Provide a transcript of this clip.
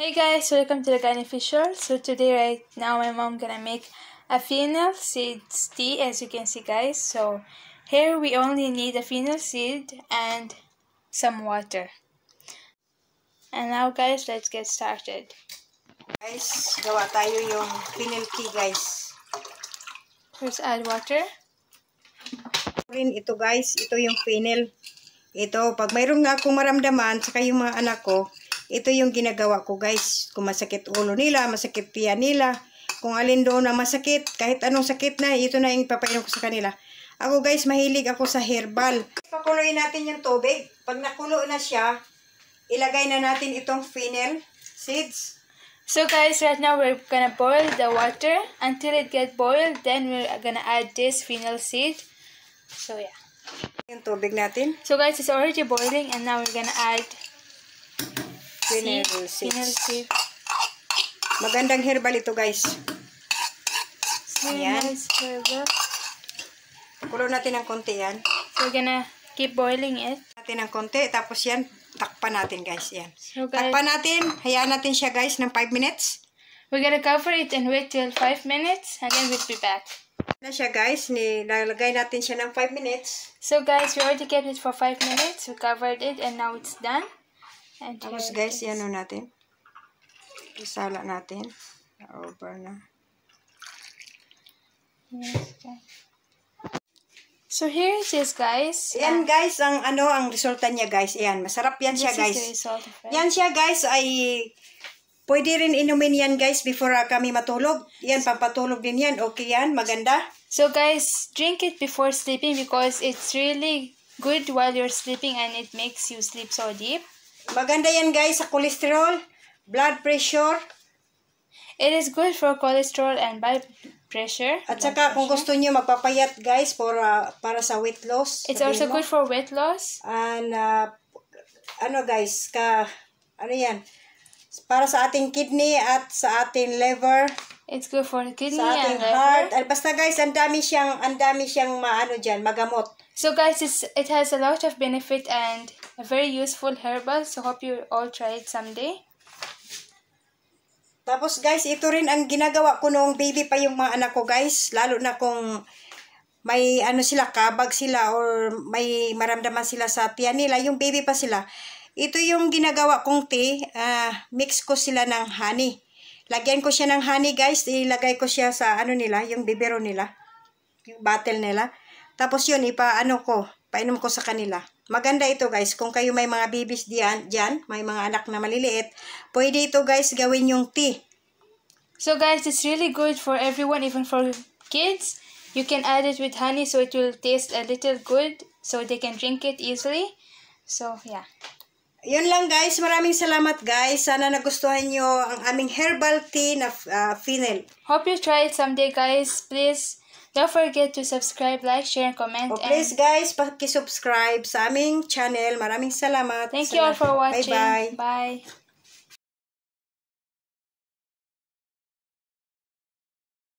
Hey guys, welcome to the Gyne Official. So today right now my mom gonna make a fennel seeds tea as you can see guys. So here we only need a fennel seed and some water. And now guys, let's get started. Guys, gawa tayo yung fennel tea guys. First add water. Rin ito guys, ito yung fennel. Ito, pag mayroon nga akong maramdaman, saka yung mga anak ko, ito yung ginagawa ko guys. Kung masakit ulo nila, masakit tiyan nila, kung alin doon na masakit, kahit anong sakit na, ito na yung papainom ko sa kanila. Ako guys, mahilig ako sa herbal. Pakuloyin natin yung tubig. Pag nakulo na siya, ilagay na natin itong fennel seeds. So guys, right now we're gonna boil the water until it get boiled. Then we're gonna add this fennel seed. So yeah. Yung tubig natin. So guys, it's already boiling and now we're gonna add Seeds. seed. Magandang herbal ito guys. Ayan. Kulo natin ng konti yan. So we're gonna keep boiling it. natin ng konti. Tapos yan, takpan natin guys. Yan. So guys, Takpan natin. Hayaan natin siya guys ng 5 minutes. we're gonna cover it and wait till 5 minutes and then we'll be back. Na siya guys. Nilalagay natin siya ng 5 minutes. So guys, we already kept it for 5 minutes. We covered it and now it's done. And Tapos guys, yan o natin. Isala natin. Over na. Yes, guys. So here it is guys. Yan guys, ang ano, ang resulta niya guys. Yan, masarap yan This siya is the guys. Yan siya guys ay pwede rin inumin yan guys before ah, kami matulog. Yan, pampatulog din yan. Okay yan, maganda. So guys, drink it before sleeping because it's really good while you're sleeping and it makes you sleep so deep. Maganda yan guys sa cholesterol, blood pressure, It is good for cholesterol and blood pressure. At saka kung gusto niyo magpapayat guys for ah, para sa weight loss. It's also mo. good for weight loss. And ah, ano guys, ka ano yan? Para sa ating kidney at sa ating liver, It's good for the kidney sa and ating liver. heart. At basta guys, ang dami siyang ang dami siyang maano diyan, magamot. So guys, it's, it has a lot of benefit and a very useful herbal. So hope you all try it someday. Tapos guys, ito rin ang ginagawa ko noong baby pa yung mga anak ko guys, lalo na kung may ano sila, kabag sila or may maramdaman sila sa tiyan nila, yung baby pa sila. Ito yung ginagawa kong tea, ah, mix ko sila ng honey. Lagyan ko siya ng honey guys, ilagay ko siya sa ano nila, yung bibero nila, yung bottle nila. Tapos yun, ipaano ko, painom ko sa kanila. Maganda ito guys, kung kayo may mga babies diyan, diyan may mga anak na maliliit, pwede ito guys gawin yung tea. So guys, it's really good for everyone, even for kids. You can add it with honey so it will taste a little good so they can drink it easily. So yeah. Yun lang guys, maraming salamat guys. Sana nagustuhan nyo ang aming herbal tea na uh, fennel. Hope you try it someday guys. Please don't forget to subscribe, like, share, and comment. O please guys, pakisubscribe sa aming channel. Maraming salamat. and thank you all for watching. Bye-bye. Bye.